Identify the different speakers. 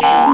Speaker 1: Bye.